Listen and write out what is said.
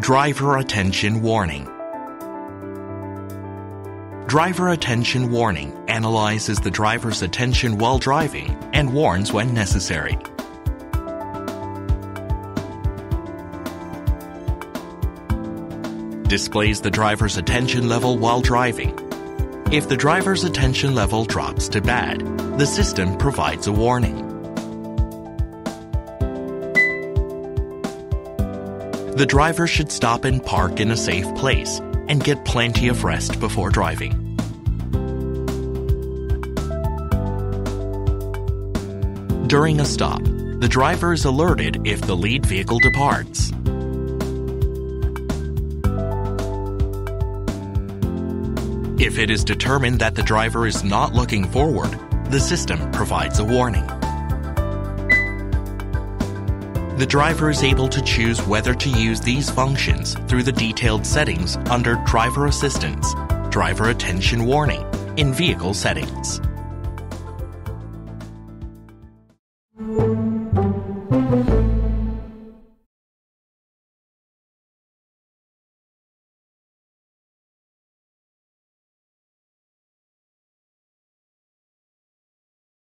Driver Attention Warning Driver Attention Warning analyzes the driver's attention while driving and warns when necessary. Displays the driver's attention level while driving. If the driver's attention level drops to bad, the system provides a warning. The driver should stop and park in a safe place and get plenty of rest before driving. During a stop, the driver is alerted if the lead vehicle departs. If it is determined that the driver is not looking forward, the system provides a warning. The driver is able to choose whether to use these functions through the detailed settings under Driver Assistance, Driver Attention Warning in Vehicle Settings.